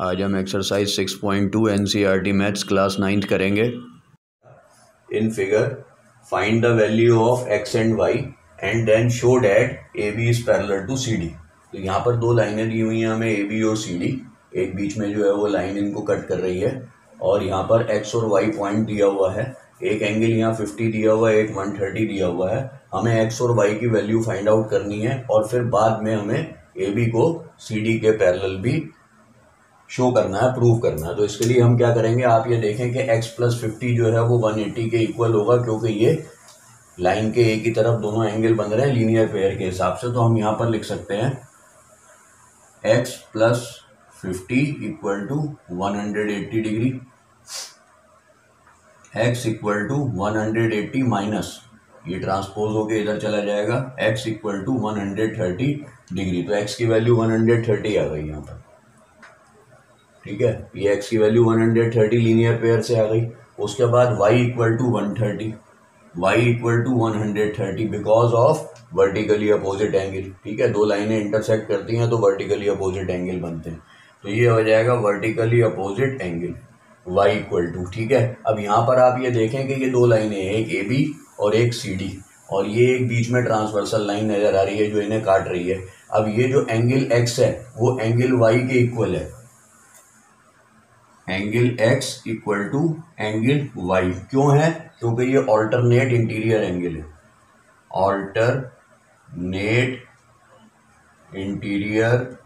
आज हम exercise 6.2 NCERT maths class ninth करेंगे। In figure find the value of x and y and then show that A B is parallel to C D तो यहाँ पर दो लाइनें दी हुई हैं हमें ए बी और सी डी एक बीच में जो है वो लाइन इनको कट कर रही है और यहाँ पर एक्स और वाई पॉइंट दिया हुआ है। एक एंगल यहाँ फिफ्टी दिया हुआ है, एक वन थर्टी दिया हुआ है। हमें एक्स और वाई की वैल्यू फाइंड आउट करनी है और फिर बाद में हमें ए बी को सी डी के पैरेलल भी शो करना है प्रूव करना है। तो इसके लिए हम क्या करेंगे, आप ये देखें कि x प्लस फिफ्टी जो है, वो वन एट्टी के इक्वल होगा, क्योंकि ये लाइन के एक ही तरफ़ दोनों एंगल बन रहे हैं लीनियर पेयर के हिसाब से। तो हम यहाँ पर लिख सकते हैं, x plus fifty equal to one hundred eighty degree x equal to one hundred eighty minus ये ट्रांसपोज होके इधर चला जाएगा, x equal to one hundred thirty degree तो x की वैल्यू वन हंड्रेड थर्टी आ गई यहाँ पर। ठीक है? ये एक्स की वैल्यू 130 लीनियर पेयर से आ गई। उसके बाद y equal to one thirty y equal to one hundred thirty because of vertically opposite angle ठीक है? दो लाइनें इंटरसेक्ट करती हैं तो वर्टिकली अपोजिट एंगल बनते हैं। तो ये हो जाएगा vertically opposite angle y equal to ठीक है? अब यहाँ पर आप ये देखें कि ये दो लाइनें एक ए बी और एक सी डी और ये एक बीच में ट्रांसवर्सल लाइन नज़र आ रही है जो इन्हें काट रही है। अब ये जो एंगल x है, वो एंगल y के इक्वल है। Angle x equal to angle y क्यों है? क्योंकि ये ऑल्टरनेट इंटीरियर एंगल है। ऑल्टरनेट इंटीरियर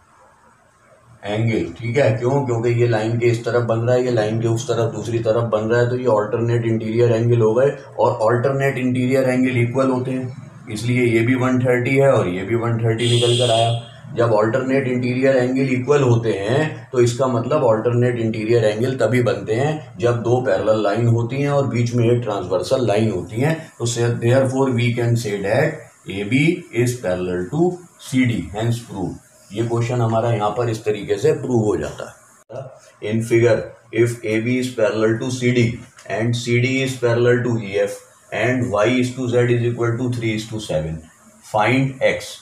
एंगल ठीक है? क्यों? क्योंकि ये लाइन के इस तरफ़ बन रहा है, ये लाइन के उस तरफ़ दूसरी तरफ़ बन रहा है तो ये ऑल्टरनेट इंटीरियर एंगल हो गए और ऑल्टरनेट इंटीरियर एंगल इक्वल होते हैं। इसलिए ये भी 130 है और ये भी 130 निकल कर आया। जब ऑल्टरनेट इंटीरियर एंगल इक्वल होते हैं तो इसका मतलब ऑल्टरनेट इंटीरियर एंगल तभी बनते हैं जब दो पैरेलल लाइन होती हैं और बीच में एक ट्रांसवर्सल लाइन होती है। तो therefore we can say that A B is parallel to C D hence prove ये क्वेश्चन हमारा यहाँ पर इस तरीके से प्रूव हो जाता है। In figure if A B is parallel to C D and C D is parallel to E F and y is to z is equal to three is to seven find x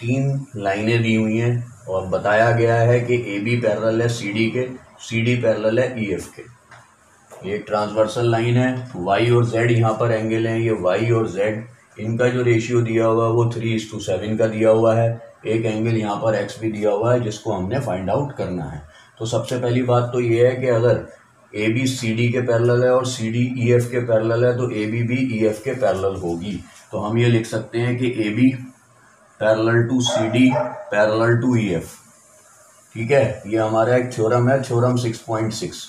तीन लाइनें दी हुई हैं और बताया गया है कि A B parallel है सी डी के सी डी पैरल है ई एफ़ के। ये ट्रांसवर्सल लाइन है वाई और जेड यहाँ पर एंगल हैं, ये वाई और जेड इनका जो रेशियो दिया हुआ है वो थ्री इज़ टू सेवन का दिया हुआ है। एक एंगल यहाँ पर एक्स भी दिया हुआ है, जिसको हमने फाइंड आउट करना है। तो सबसे पहली बात तो ये है कि अगर ए बी सी डी के पैरल है और सी डी ई एफ़ के पैरल है तो ए बी भी ई एफ़ के पैरल होगी। तो हम ये लिख सकते हैं कि A B parallel to C D parallel to E F ठीक है? ये हमारा एक थ्योरम है थ्योरम सिक्स पॉइंट सिक्स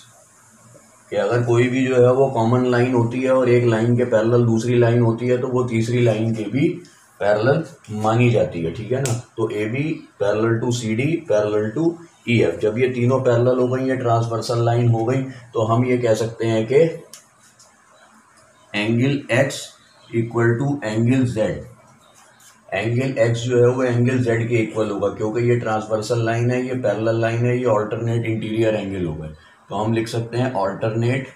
कि अगर कोई भी जो है वो कॉमन लाइन होती है और एक लाइन के पैरेलल दूसरी लाइन होती है तो वो तीसरी लाइन के भी पैरेलल मानी जाती है, ठीक है ना? तो A B parallel to C D parallel to E F जब ये तीनों पैरेलल हो गई, ये ट्रांसवर्सल लाइन हो गई तो हम ये कह सकते हैं कि angle x equal to angle z angle x जो है वो एंगल जेड के इक्वल होगा, क्योंकि ये ट्रांसवर्सल लाइन है, ये पैरेलल लाइन है, ये ऑल्टरनेट इंटीरियर एंगल होगा। तो हम लिख सकते हैं ऑल्टरनेट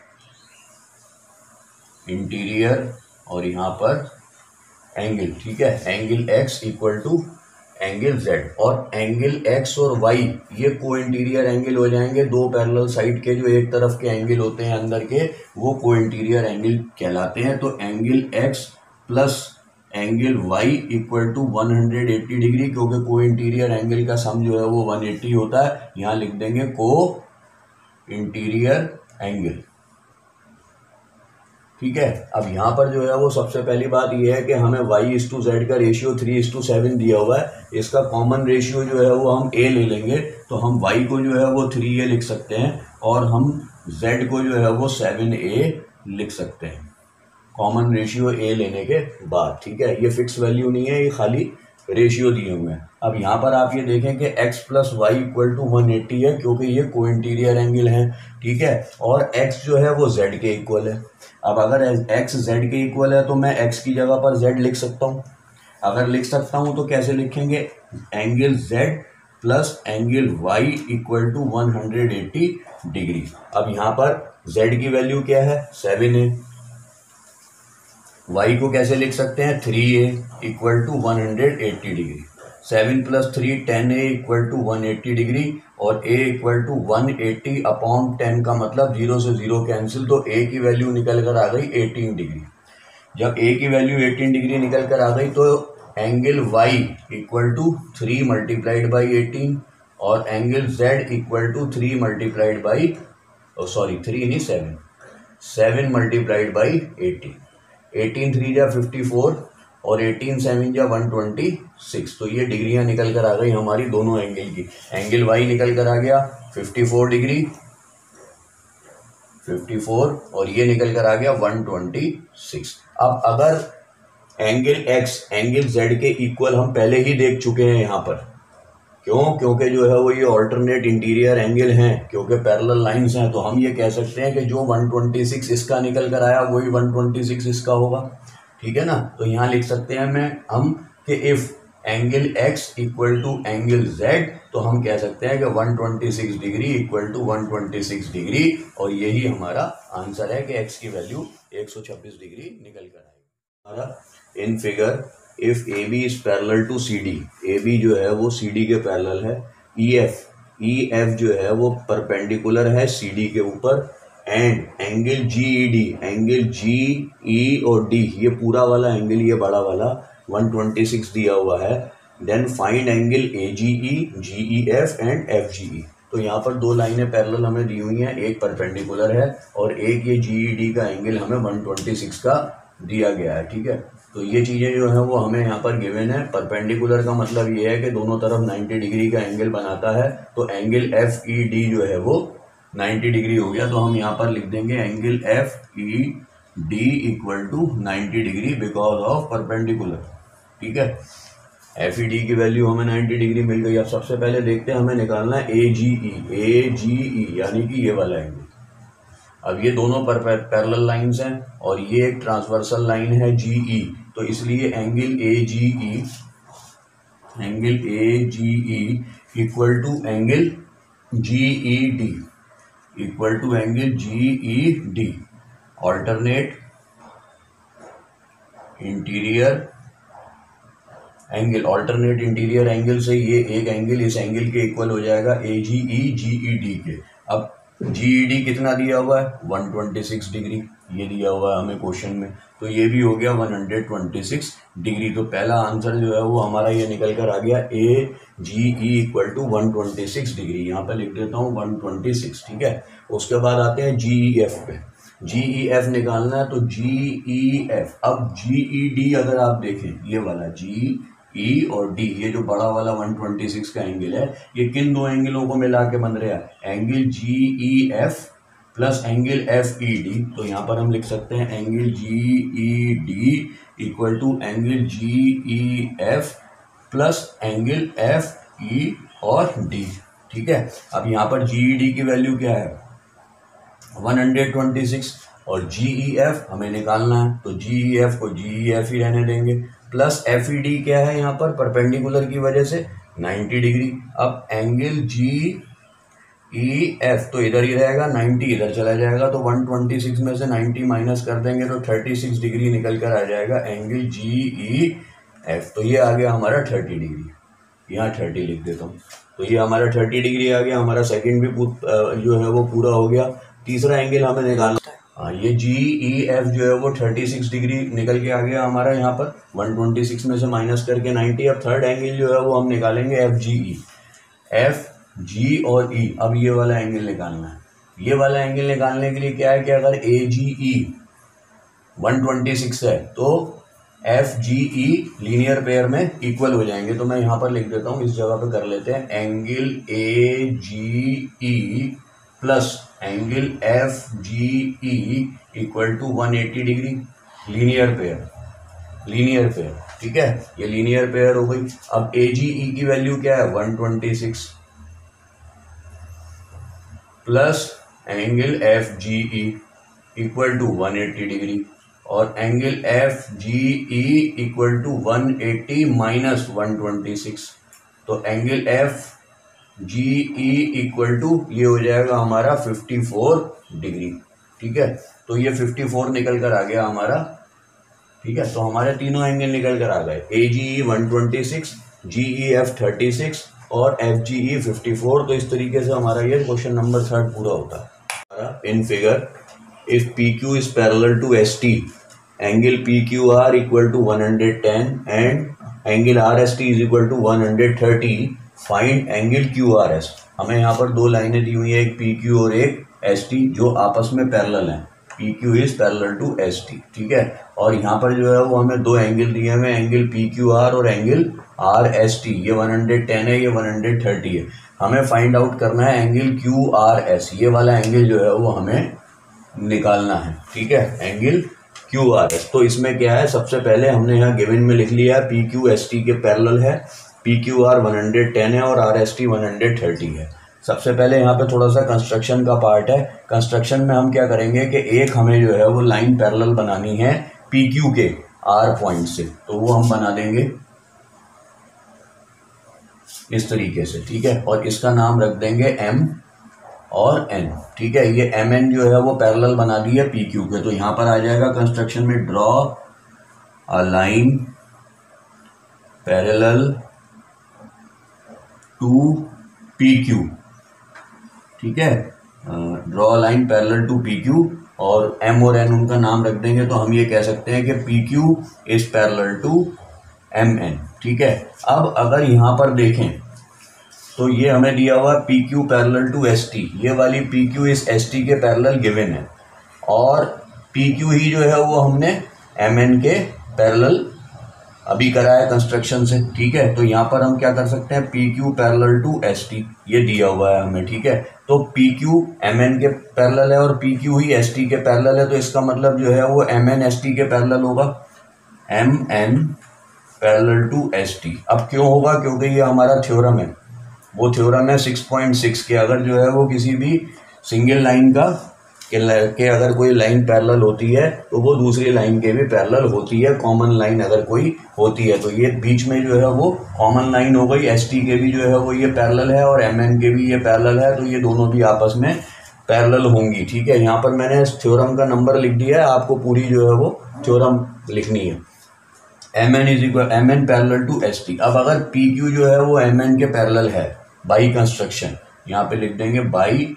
इंटीरियर और यहाँ पर एंगल ठीक है? Angle x equal to angle z और एंगल एक्स और वाई ये को इंटीरियर एंगल हो जाएँगे। दो पैरेलल साइड के जो एक तरफ़ के एंगल होते हैं अंदर के, वो को इंटीरियर एंगल कहलाते हैं। तो angle x plus angle y equal to 180 degree क्योंकि को इंटीरियर एंगल का सम जो है वो 180 होता है, यहाँ लिख देंगे को इंटीरियर एंगल ठीक है? अब यहाँ पर जो है वो सबसे पहली बात ये है कि हमें y इस टू जेड का ratio three is to seven दिया हुआ है। इसका कॉमन रेशियो जो है वो हम a ले लेंगे तो हम y को जो है वो थ्री ए लिख सकते हैं और हम z को जो है वो सेवन ए लिख सकते हैं। कॉमन रेशियो ए लेने के बाद, ठीक है? ये फिक्स वैल्यू नहीं है, ये खाली रेशियो दिए हुए हैं। अब यहाँ पर आप ये देखें कि x plus y equal to one eighty है, क्योंकि ये को इंटीरियर एंगल है, ठीक है? और x जो है, वो z के इक्वल है। अब अगर x z के इक्वल है तो मैं x की जगह पर z लिख सकता हूँ। अगर लिख सकता हूँ तो कैसे लिखेंगे? Angle z plus angle y equal to one hundred eighty degree अब यहाँ पर z की वैल्यू क्या है? सेवन है। Y को कैसे लिख सकते हैं? Three a equal to one hundred eighty degree seven plus three ten a equal to one eighty degree और a equal to one eighty upon ten का मतलब ज़ीरो से ज़ीरो कैंसिल तो ए की वैल्यू निकल कर आ गई एटीन डिग्री जब ए की वैल्यू एटीन डिग्री निकल कर आ गई तो angle y equal to three multiplied by eighteen और angle z equal to three multiplied by sorry three नहीं seven seven multiplied by eighteen eighteen three जा फिफ्टी फोर और एटीन सेवन जा वन ट्वेंटी सिक्स। तो ये डिग्रियाँ निकल कर आ गई हमारी दोनों एंगल की। एंगल वाई निकल कर आ गया fifty four degree fifty four और ये निकल कर आ गया वन ट्वेंटी सिक्स। अब अगर एंगल एक्स एंगल जेड के इक्वल हम पहले ही देख चुके हैं यहाँ पर। क्यों? क्योंकि जो है वो ये ऑल्टरनेट इंटीरियर एंगल हैं, क्योंकि पैरेलल लाइंस हैं तो हम ये कह सकते हैं कि जो 126 इसका निकल कर आया, वही 126 इसका होगा। ठीक है ना? तो यहाँ लिख सकते हैं मैं, हम कि if angle x equal to angle z तो हम कह सकते हैं कि 126 डिग्री इक्वल टू 126 डिग्री और यही हमारा आंसर है कि x की वैल्यू 126 डिग्री निकल कर आएगी। हमारा in figure if A B is parallel to C D A B जो है वो सी डी के पैरल है. ई एफ़ ई एफ़ जो है वो परपेंडिकुलर है सी डी के ऊपर. And angle G E D angle G E और डी ये पूरा वाला एंगल ये बड़ा वाला 126 दिया हुआ है. Then find angle A G E G E F and F G E तो यहाँ पर दो लाइनें पैरेलल हमें दी हुई हैं. एक परपेंडिकुलर है और एक ये जी ई डी का एंगल हमें 126 का दिया गया है. ठीक है? तो ये चीज़ें जो है वो हमें यहाँ पर गिवन है। परपेंडिकुलर का मतलब ये है कि दोनों तरफ़ 90 डिग्री का एंगल बनाता है। तो एंगल एफ़ ई डी जो है वो 90 डिग्री हो गया। तो हम यहाँ पर लिख देंगे angle F E D equal to 90 degree because of perpendicular ठीक है? एफ़ ई डी की वैल्यू हमें 90 डिग्री मिल गई। अब सबसे पहले देखते हैं हमें निकालना है ए जी ई ए जी ई यानी कि ये वाला एंगल अब ये दोनों पर पैरेलल लाइंस हैं और ये एक ट्रांसवर्सल लाइन है जी ई तो इसलिए angle A G E angle A G E equal to angle G E D equal to angle G E D alternate interior angle alternate interior angle से ये एक एंगल इस एंगल के equal हो जाएगा ए G E G E D के। अब GED e कितना दिया हुआ है? 126 डिग्री। ये दिया हुआ है हमें क्वेश्चन में। तो ये भी हो गया 126 डिग्री। तो पहला आंसर जो है वो हमारा ये निकल कर आ गया A G E equal to one degree. यहाँ पे लिख देता हूँ 126 ठीक है? उसके बाद आते हैं जी ई एफ़ पे। जी ई एफ़ निकालना है तो जी ई एफ़ अब जी ई डी अगर आप देखें, ये वाला जी ई e और डी ये जो बड़ा वाला 126 का एंगल है, ये किन दो एंगलों को मिला के बन रहा है? Angle G E F plus angle F E D तो यहाँ पर हम लिख सकते हैं angle G E D equal to angle G E F plus angle F E और डी ठीक है? अब यहाँ पर जी ई डी की वैल्यू क्या है? 126 और जी ई एफ़ हमें निकालना है तो जी ई एफ़ को जी ई एफ़ ही रहने देंगे। प्लस एफ़ ई डी क्या है यहाँ पर? परपेंडिकुलर की वजह से 90 डिग्री अब एंगल जी ई एफ़ तो इधर ही रहेगा 90 इधर चला जाएगा तो 126 में से 90 माइनस कर देंगे तो 36 डिग्री निकल कर आ जाएगा एंगल जी ई एफ़ तो ये आ गया हमारा 30 डिग्री यहाँ 30 लिख देता हूँ. तो ये हमारा 30 डिग्री आ गया, हमारा सेकंड भी जो है वो पूरा हो गया. तीसरा एंगल हमें निकालना हाँ ये जी ई एफ़ जो है वो थर्टी सिक्स डिग्री निकल के आ गया हमारा यहाँ पर। वन ट्वेंटी सिक्स में से माइनस करके नाइन्टी अब थर्ड एंगल जो है वो हम निकालेंगे एफ़ जी ई एफ़ जी और ई e, अब ये वाला एंगल निकालना है। ये वाला एंगल निकालने के लिए क्या है कि अगर A G E one twenty six है तो F G E linear pair में इक्वल हो जाएँगे। तो मैं यहाँ पर लिख देता हूँ इस जगह पर कर लेते हैं angle A G E plus angle F G E equal to 180 degree, linear pair linear pair, ठीक है? ये लीनियर पेयर हो गई। अब ए जी ई की वैल्यू क्या है? 126 plus angle F G E equal to 180 degree और angle F G E equal to 180 minus 126 तो angle F G E equal to ये हो जाएगा हमारा फिफ्टी फोर डिग्री ठीक है? तो ये फिफ्टी फोर निकल कर आ गया हमारा, ठीक है? तो हमारे तीनों एंगल निकल कर आ गए। A G E one twenty six G E F thirty six और F G E fifty four तो इस तरीके से हमारा ये क्वेश्चन नंबर थर्ड पूरा होता है। In figure if P Q is parallel to S T angle P Q R equal to one hundred ten and angle R S T is equal to one hundred thirty find angle Q R S हमें यहाँ पर दो लाइनें दी हुई हैं, एक P Q और एक एस टी जो आपस में पैरेलल हैं। P Q is parallel to S T ठीक है? और यहाँ पर जो है वो हमें दो एंगल दिए हुए एंगल पी क्यू आर और एंगल आर एस टी ये वन हंड्रेड टेन है, ये वन हंड्रेड थर्टी है। हमें फाइंड आउट करना है एंगल क्यू आर एस ये वाला एंगल जो है वो हमें निकालना है, ठीक है? एंगल क्यू आर एस तो इसमें क्या है, सबसे पहले हमने यहाँ गिवन में लिख लिया है पी क्यू एस टी के पैरेलल है। P Q R one hundred ten है और R S T one hundred thirty है। सबसे पहले यहाँ पे थोड़ा सा कंस्ट्रक्शन का पार्ट है। कंस्ट्रक्शन में हम क्या करेंगे कि एक हमें जो है वो लाइन पैरेलल बनानी है पी क्यू के आर पॉइंट से। तो वो हम बना देंगे इस तरीके से, ठीक है? और इसका नाम रख देंगे एम और एन ठीक है? ये एम एन जो है वो पैरेलल बना दी है पी क्यू के। तो यहाँ पर आ जाएगा कंस्ट्रक्शन में draw a line parallel to P Q. ठीक है? Draw line parallel to P Q और एम और एन उनका नाम रख देंगे तो हम ये कह सकते हैं कि P Q is parallel to M N ठीक है? अब अगर यहाँ पर देखें तो ये हमें दिया हुआ P Q parallel to S T ये वाली पी क्यू इस एस टी के पैरल गिवन है। और पी क्यू ही जो है वो हमने एम एन के पैरल अभी करा है कंस्ट्रक्शन से, ठीक है? तो यहाँ पर हम क्या कर सकते हैं? P Q parallel to S T ये दिया हुआ है हमें, ठीक है? तो पी क्यू एम एन के पैरल है और पी क्यू ही एस टी के पैरल है तो इसका मतलब जो है वो एम एन एस टी के पैरल होगा। M N parallel to S T अब क्यों होगा? क्योंकि ये हमारा थ्योरम है। वो थ्योरम है सिक्स पॉइंट सिक्स के, अगर जो है वो किसी भी सिंगल लाइन का के, के अगर कोई लाइन पैरेलल होती है तो वो दूसरी लाइन के भी पैरेलल होती है कॉमन लाइन अगर कोई होती है तो ये बीच में जो है वो कॉमन लाइन हो गई एस के भी जो है वो ये पैरेलल है और MN के भी ये पैरेलल है तो ये दोनों भी आपस में पैरेलल होंगी ठीक है? यहाँ पर मैंने थ्योरम का नंबर लिख दिया है आपको पूरी जो है वो थ्योरम लिखनी है। M N is equal M N parallel to S T अब अगर पी क्यू जो है वो एम एन के पैरल है बाई कंस्ट्रक्शन यहाँ पे लिख देंगे बाई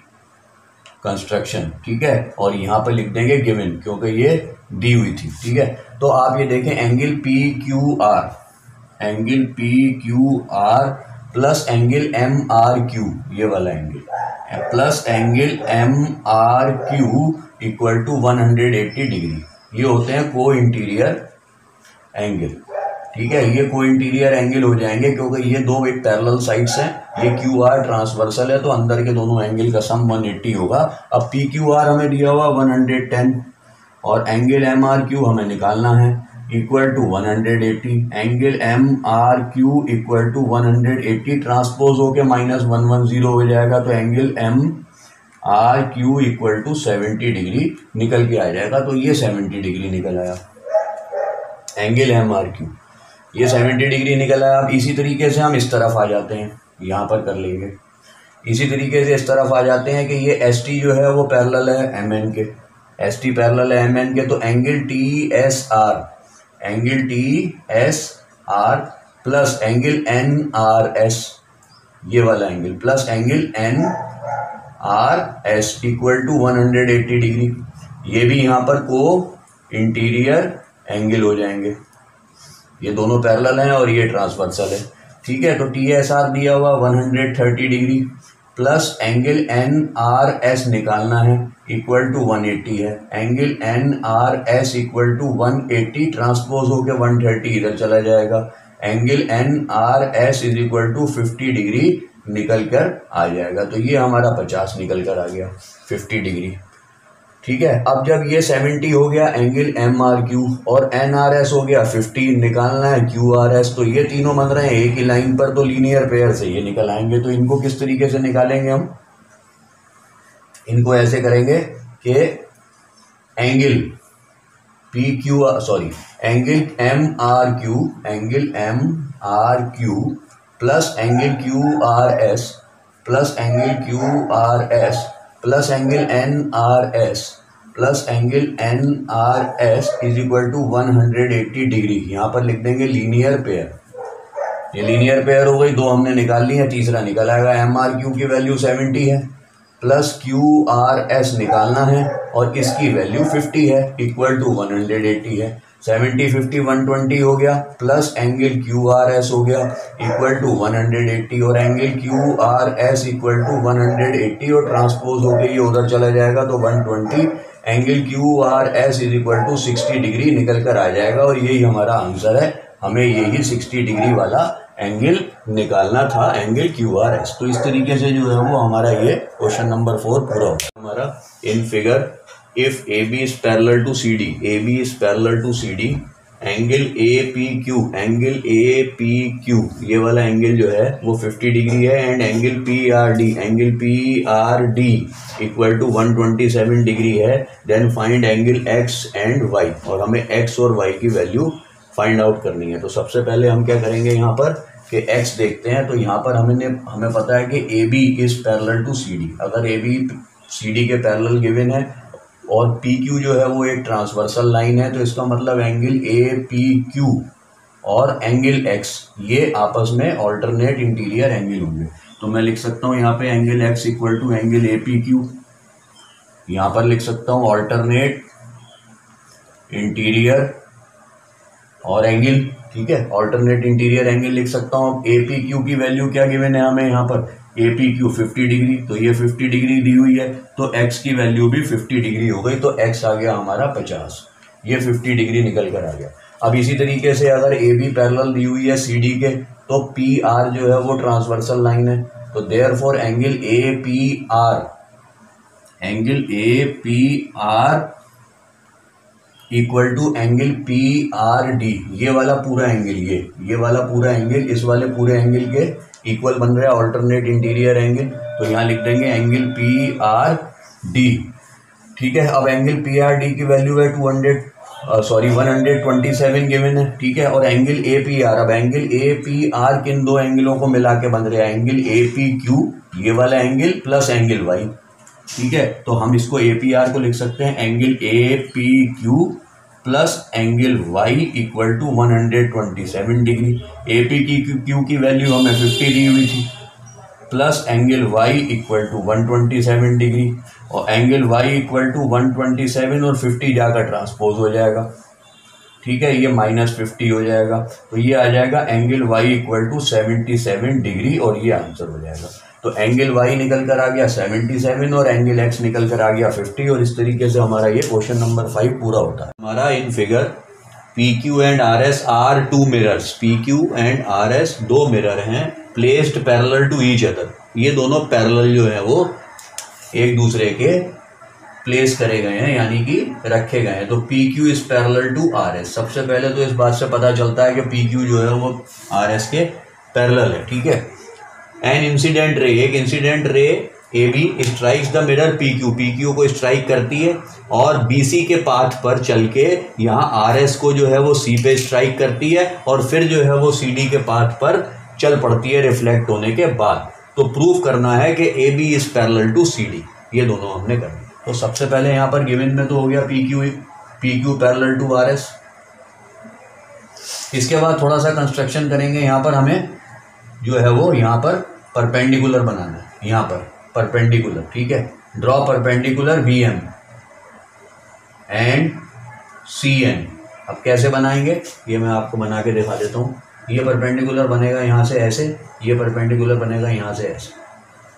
कंस्ट्रक्शन ठीक है? और यहाँ पर लिख देंगे गिवन क्योंकि ये दी हुई थी, ठीक है? तो आप ये देखें angle P Q R angle P Q R plus angle M R Q ये वाला angle plus angle M R Q equal to 180 degree ये होते हैं को इंटीरियर एंगल ठीक है, ये को इंटीरियर एंगल हो जाएँगे क्योंकि ये दो एक पैरेलल साइड्स हैं, ये क्यू आर ट्रांसवर्सल है तो अंदर के दोनों एंगल का सम 180 होगा। अब पी क्यू आर हमें दिया हुआ 110 और एंगल एम आर क्यू हमें निकालना है equal to 180 angle M R Q equal to 180 transpose होके माइनस वन वन ज़ीरो हो जाएगा तो angle M R Q equal to seventy degree निकल के आ जाएगा तो ये सेवेंटी डिग्री निकल आया। एंगल एम आर क्यू ये सेवेंटी डिग्री निकला अब इसी तरीके से हम इस तरफ़ आ जाते हैं। यहाँ पर कर लेंगे। इसी तरीके से इस तरफ़ आ जाते हैं कि ये एस टी जो है वो पैरल है एम एन के। एस टी पैरल है एम एन के तो angle T S R angle T S R plus angle N R S ये वाला angle plus angle N R S equal to one hundred eighty degree ये भी यहाँ पर को इंटीरियर एंगल हो जाएँगे। ये दोनों पैरेलल हैं और ये ट्रांसवर्सल है। ठीक है तो टी एस आर दिया हुआ one hundred thirty degree plus angle N R S निकालना है इक्वल टू वन एट्टी है। Angle N R S equal to one eighty transpose होकर वन थर्टी इधर चला जाएगा। Angle N R S is equal to fifty degree निकल कर आ जाएगा। तो ये हमारा पचास निकल कर आ गया फिफ्टी डिग्री। ठीक है? अब जब ये सेवेंटी हो गया एंगल एम आर क्यू और एन आर एस हो गया फिफ्टीन निकालना है क्यू आर एस तो ये तीनों बन रहे हैं, एक ही लाइन पर तो लीनियर पेयर से ये निकल आएँगे तो इनको किस तरीके से निकालेंगे हम? इनको ऐसे करेंगे कि angle P Q R sorry angle M R Q angle M R Q plus angle Q R S plus angle Q R S plus angle N R S plus angle N R S is equal to one hundred eighty degree यहाँ पर लिख देंगे linear pair ये linear pair हो गई, दो हमने निकाल ली है, तीसरा निकल आएगा एम आर क्यू की वैल्यू सेवेंटी है प्लस क्यू आर एस निकालना है और इसकी वैल्यू फिफ्टी है equal to one hundred eighty है। सेवेंटी फिफ्टी, वन ट्वेंटी हो गया plus angle Q R S हो गया equal to one hundred eighty और angle Q R S equal to one hundred eighty और ट्रांसपोज होकर ये उधर चला जाएगा तो one twenty angle Q R S is equal to sixty degree निकल कर आ जाएगा और यही हमारा आंसर है। हमें यही सिक्सटी डिग्री वाला एंगल निकालना था एंगल क्यू आर एस तो इस तरीके से जो है वो हमारा ये क्वेश्चन नंबर फोर पूरा हमारा in figure if A B is parallel to C D A B is parallel to C D angle A P Q angle A P Q ये वाला एंगल जो है, वो 50 डिग्री है and angle P R D angle P R D equal to 127 degree है then find angle x and y और हमें x और वाई की वैल्यू फाइंड आउट करनी है। तो सबसे पहले हम क्या करेंगे यहाँ पर कि एक्स देखते हैं तो यहाँ पर हमें हमें पता है कि A B is parallel to C D अगर ए बी सी डी के पैरल गिवन है और पी क्यू जो है वो एक ट्रांसवर्सल लाइन है तो इसका मतलब एंगल ए पी क्यू और एंगल एक्स ये आपस में ऑल्टरनेट इंटीरियर एंगल होंगे। तो मैं लिख सकता हूँ यहाँ पे angle x equal to angle A P Q यहाँ पर लिख सकता हूँ ऑल्टरनेट इंटीरियर और एंगल ठीक है? ऑल्टरनेट इंटीरियर एंगल लिख सकता हूँ। ए पी क्यू की वैल्यू क्या गिवन है हमें यहाँ पर? A P Q fifty degree तो ये फिफ्टी डिग्री दी हुई है तो एक्स की वैल्यू भी फिफ्टी डिग्री हो गई तो एक्स आ गया हमारा पचास। ये फिफ्टी डिग्री निकल कर आ गया। अब इसी तरीके से अगर ए बी पैरल दी हुई है सी डी के तो पी आर जो है वो ट्रांसवर्सल लाइन है। तो therefore angle A P R angle A P R equal to angle P R D ये वाला पूरा एंगल ये ये वाला पूरा एंगल इस वाले पूरे एंगल के इक्वल बन रहा है ऑल्टरनेट इंटीरियर एंगल तो यहाँ लिख देंगे एंगल पी आर डी ठीक है? अब एंगल पी आर डी की वैल्यू है two hundred sorry one hundred twenty seven given है, ठीक है? और एंगल ए पी आर अब एंगल ए पी आर किन दो एंगलों को मिला के बन रहा है? एंगल ए पी क्यू ये वाला एंगल प्लस एंगल वाई ठीक है? तो हम इसको ए पी आर को लिख सकते हैं angle A P Q plus angle Y equal to one hundred twenty seven degree. A P की क्यू की वैल्यू हमें फिफ्टी दी हुई थी। Plus angle Y equal to one twenty seven degree और angle Y equal to one twenty seven और fifty जाकर transpose हो जाएगा। ठीक है, ये माइनस फिफ्टी हो जाएगा। तो ये आ जाएगा angle Y equal to seventy seven degree और ये आंसर हो जाएगा। तो एंगल वाई निकल कर आ गया सेवेंटी सेवन और एंगल एक्स निकल कर आ गया फिफ्टी और इस तरीके से हमारा ये क्वेश्चन नंबर फाइव पूरा होता है। हमारा in figure P Q and R S are two mirrors P Q and R S दो मिरर हैं placed parallel to each other ये दोनों पैरेलल जो है वो एक दूसरे के प्लेस करे गए हैं, यानी कि रखे गए हैं। तो P Q is parallel to R S सबसे पहले तो इस बात से पता चलता है कि पी क्यू जो है वो आर एस के पैरल है, ठीक है? एन इंसिडेंट रे एक incident ray A B strikes the mirror P Q P Q को स्ट्राइक करती है और बी सी के पाथ पर चल के यहाँ आर एस को जो है वो सी पे स्ट्राइक करती है और फिर जो है वो सी डी के पाथ पर चल पड़ती है रिफ्लेक्ट होने के बाद। तो प्रूव करना है कि A B is parallel to C D ये दोनों हमने करना तो सबसे पहले यहाँ पर गिवन में तो हो गया P Q P Q parallel to R S इसके बाद थोड़ा सा कंस्ट्रक्शन करेंगे। यहाँ पर हमें जो है वो यहाँ पर परपेंडिकुलर बनाना है, यहाँ पर परपेंडिकुलर ठीक है? Draw perpendicular B M and C N अब कैसे बनाएँगे? ये मैं आपको बना के दिखा देता हूँ। ये परपेंडिकुलर बनेगा यहाँ से ऐसे, ये परपेंडिकुलर बनेगा यहाँ से ऐसे,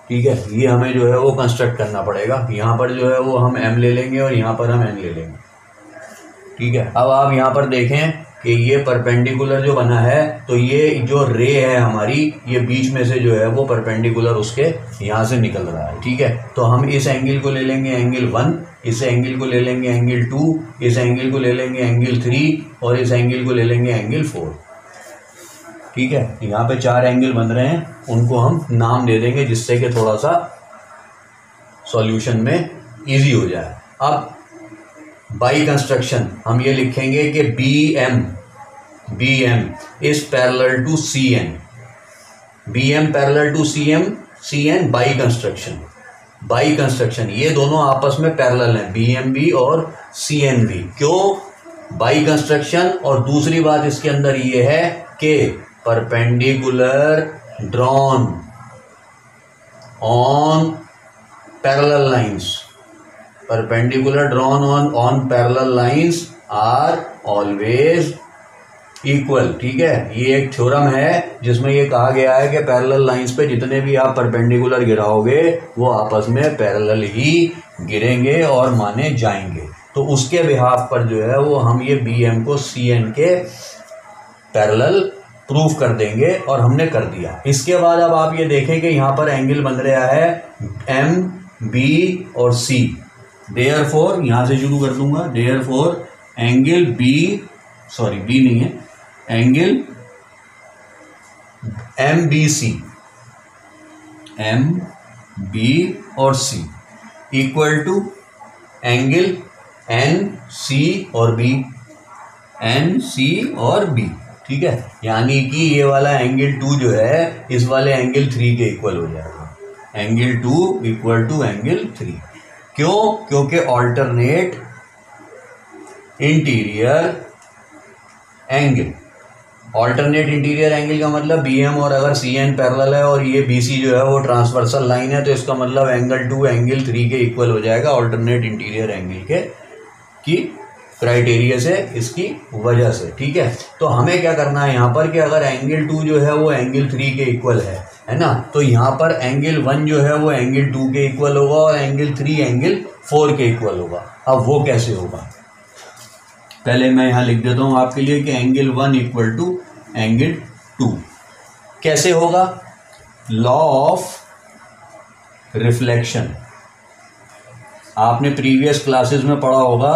ठीक है? ये हमें जो है वो कंस्ट्रक्ट करना पड़ेगा। यहाँ पर जो है वो हम एम ले लेंगे और यहाँ पर हम एन ले लेंगे, ठीक है? अब आप यहाँ पर देखें कि ये परपेंडिकुलर जो बना है तो ये जो रे है हमारी, ये बीच में से जो है वो परपेंडिकुलर उसके यहाँ से निकल रहा है, ठीक है? तो हम इस एंगल को ले लेंगे एंगल वन इस एंगल को ले लेंगे एंगल टू इस एंगल को ले लेंगे एंगल थ्री और इस एंगल को ले लेंगे एंगल फोर ठीक है? यहाँ पे चार एंगल बन रहे हैं, उनको हम नाम दे देंगे जिससे कि थोड़ा सा सॉल्यूशन में इजी हो जाए। अब बाई कंस्ट्रक्शन हम ये लिखेंगे कि B M B M is parallel to C N B M parallel to C M C N by construction by construction ये दोनों आपस में पैरेलल हैं बी एम बी और सी एन बी क्यों? बाई कंस्ट्रक्शन और दूसरी बात इसके अंदर ये है कि perpendicular drawn on parallel lines perpendicular drawn on on parallel lines are always equal ठीक है? ये एक थ्योरम है, जिसमें ये कहा गया है कि पैरेलल लाइंस पे जितने भी आप परपेंडिकुलर गिराओगे, वो आपस में पैरेलल ही गिरेंगे और माने जाएँगे। तो उसके बिहाफ पर जो है, वो हम ये बी एम को सी एन के पैरेलल प्रूफ कर देंगे और हमने कर दिया। इसके बाद अब आप ये देखें कि यहाँ पर एंगल बन रहा है एम बी और सी डेयर फोर यहाँ से शुरू कर दूँगा। Therefore angle B sorry B नहीं है। Angle M B C, M B और C, equal to angle N C और बी, एन सी और बी, ठीक है? यानी कि ये वाला एंगल टू जो है, इस वाले एंगल थ्री के इक्वल हो जाएगा। Angle two equal to angle three. क्यों? क्योंकि alternate interior angle alternate interior angle का मतलब बी एम और अगर सी एन पैरल है और ये बी सी जो है वो ट्रांसवर्सल लाइन है तो इसका मतलब एंगल टू एंगल थ्री के इक्वल हो जाएगा ऑल्टरनेट इंटीरियर एंगल के की क्राइटेरिया से, इसकी वजह से, ठीक है? तो हमें क्या करना है यहाँ पर कि अगर एंगल टू जो है वो एंगल थ्री के इक्वल है है ना? तो यहाँ पर एंगल वन जो है वो एंगल टू के इक्वल होगा और एंगल थ्री एंगल फोर के इक्वल होगा। अब वो कैसे होगा? पहले मैं यहाँ लिख देता हूँ आपके लिए कि angle one equal to angle two कैसे होगा? लॉ ऑफ़ रिफ्लेक्शन आपने प्रीवियस क्लासेस में पढ़ा होगा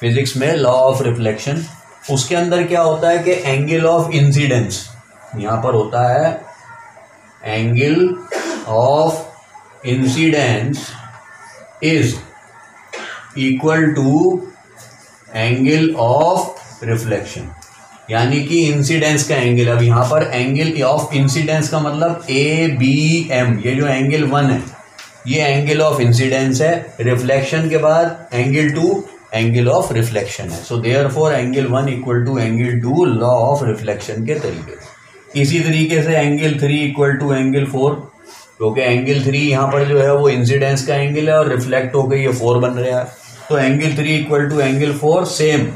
फिजिक्स में लॉ ऑफ़ रिफ्लेक्शन उसके अंदर क्या होता है कि एंगल ऑफ़ इंसिडेंस यहाँ पर होता है angle of incidence is equal to angle of reflection यानी कि इंसिडेंस का एंगल अब यहाँ पर एंगल ऑफ़ इंसिडेंस का मतलब ए बी एम ये जो एंगल वन है, ये एंगल ऑफ़ इंसिडेंस है। रिफ्लेक्शन के बाद angle two angle of reflection है। So therefore angle one equal to angle two law of reflection के तरीके इसी तरीके से angle three equal to angle four क्योंकि एंगल थ्री यहाँ पर जो है वो इंसिडेंस का एंगल है और रिफ्लेक्ट होकर ये फोर बन रहा है। तो angle three equal to angle four same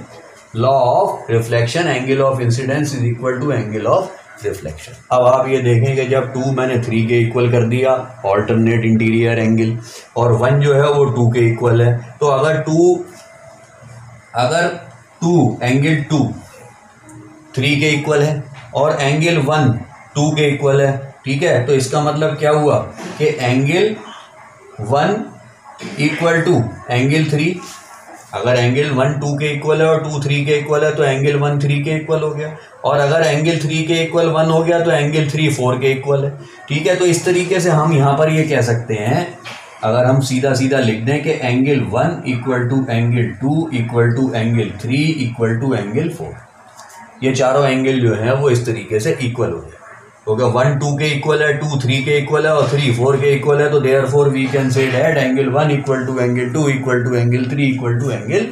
law of reflection angle of incidence is equal to angle of reflection अब आप ये देखेंगे जब टू मैंने थ्री के इक्वल कर दिया ऑल्टरनेट इंटीरियर एंगल और वन जो है वो टू के इक्वल है। तो अगर टू अगर टू एंगल टू थ्री के इक्वल है, और एंगल वन टू के इक्वल है, ठीक है? तो इसका मतलब क्या हुआ? कि angle one equal to angle three अगर एंगल वन टू के इक्वल है और टू थ्री के इक्वल है तो एंगल वन थ्री के इक्वल हो गया। और अगर एंगल थ्री के इक्वल वन हो गया तो एंगल थ्री फोर के इक्वल है। ठीक है? तो इस तरीके से हम यहाँ पर ये कह सकते हैं। अगर हम सीधा सीधा लिख दें कि angle one equal to angle two equal to angle three equal to angle four ये चारों एंगल जो है, वो इस तरीके से इक्वल हो गए। क्योंकि वन टू के इक्वल है टू थ्री के इक्वल है और थ्री फोर के इक्वल है तो therefore we can say that angle one equal to angle two equal to angle three equal to angle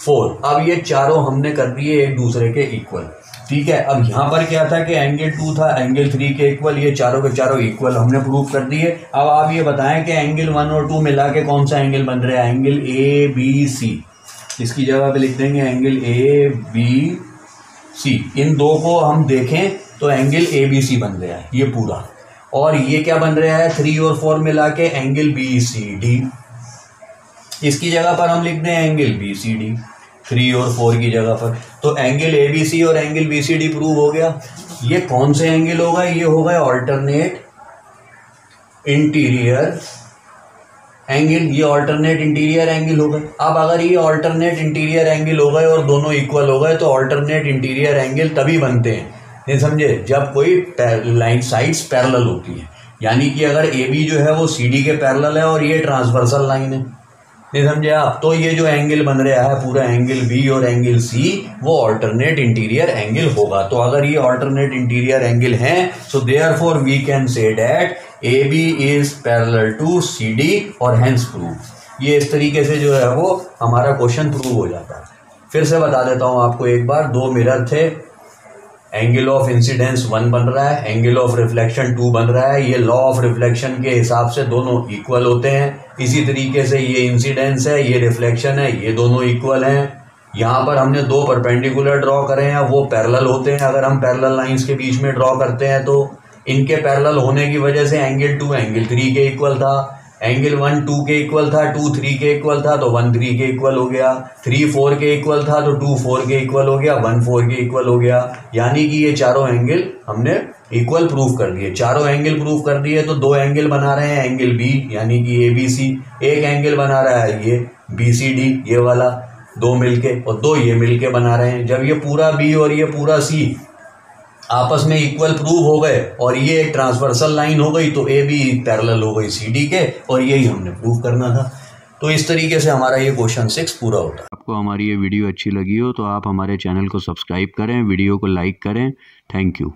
four अब ये चारों हमने कर दिए एक दूसरे के इक्वल ठीक है? अब यहाँ पर क्या था कि एंगल टू था एंगल थ्री के इक्वल ये चारों के चारों इक्वल हमने प्रूव कर दिए. अब आप ये बताएँ कि एंगल वन और टू मिला के कौन सा एंगल बन रहा है? एंगल ए बी सी इसकी जगह पे लिख देंगे एंगल ए बी सी इन दो को हम देखें तो एंगल ए बी सी बन गया है, ये पूरा। और ये क्या बन रहा है? थ्री और फोर मिला के एंगल बी सी डी इसकी जगह पर हम लिख दें angle B C D three और फोर की जगह पर। तो एंगल ए बी सी और angle B C D prove हो गया। ये कौन से एंगल होगा? ये होगा ऑल्टरनेट इंटीरियर एंगल ये ऑल्टरनेट इंटीरियर एंगल हो गए अब अगर ये ऑल्टरनेट इंटीरियर एंगल हो गए और दोनों इक्वल हो गए तो ऑल्टरनेट इंटीरियर एंगल तभी बनते हैं। नहीं समझे, जब कोई लाइन साइड्स पैरेलल होती है, यानी कि अगर ए बी जो है वो सी डी के पैरेलल है और ये ट्रांसवर्सल लाइन है। नहीं समझे आप? तो ये जो एंगल बन रहा है, पूरा एंगल बी और एंगल सी वो ऑल्टरनेट इंटीरियर एंगल होगा। तो अगर ये ऑल्टरनेट इंटीरियर एंगल है so therefore we can say that A B is parallel to C D और हैंस प्रूव ये इस तरीके से जो है वो हमारा क्वेश्चन प्रूव हो जाता है। फिर से बता देता हूँ आपको एक बार, दो मिरर थे एंगल ऑफ़ इंसिडेंस वन बन रहा है, एंगल ऑफ़ रिफ्लेक्शन टू बन रहा है। ये लॉ ऑफ़ रिफ्लेक्शन के हिसाब से दोनों इक्वल होते हैं। इसी तरीके से ये इंसिडेंस है, ये रिफ्लेक्शन है, ये दोनों इक्वल हैं। यहाँ पर हमने दो परपेंडिकुलर ड्रॉ करे हैं, वो पैरेलल होते हैं। अगर हम पैरेलल लाइंस के बीच में ड्रॉ करते हैं तो इनके पैरेलल होने की वजह से एंगल टू एंगल थ्री के इक्वल था। एंगल वन, टू के इक्वल था, टू थ्री के इक्वल था तो वन थ्री के इक्वल हो गया। थ्री फोर के इक्वल था तो टू फोर के इक्वल हो गया, वन फोर के इक्वल हो गया। यानी कि ये चारों एंगल हमने इक्वल प्रूफ कर दिए। चारों एंगल प्रूफ कर दिए तो दो एंगल बना रहे हैं, एंगल बी यानी कि ए बी सी एक एंगल बना रहा है ये बी सी डी ये वाला, दो मिलके, और दो ये मिलके बना रहे हैं। जब ये पूरा बी और ये पूरा सी आपस में इक्वल प्रूव हो गए और ये एक ट्रांसवर्सल लाइन हो गई तो ए भी पैरेलल हो गई सी डी के और यही हमने प्रूव करना था। तो इस तरीके से हमारा ये क्वेश्चन सिक्स पूरा होता। है आपको हमारी ये वीडियो अच्छी लगी हो तो आप हमारे चैनल को सब्सक्राइब करें वीडियो को लाइक करें। Thank you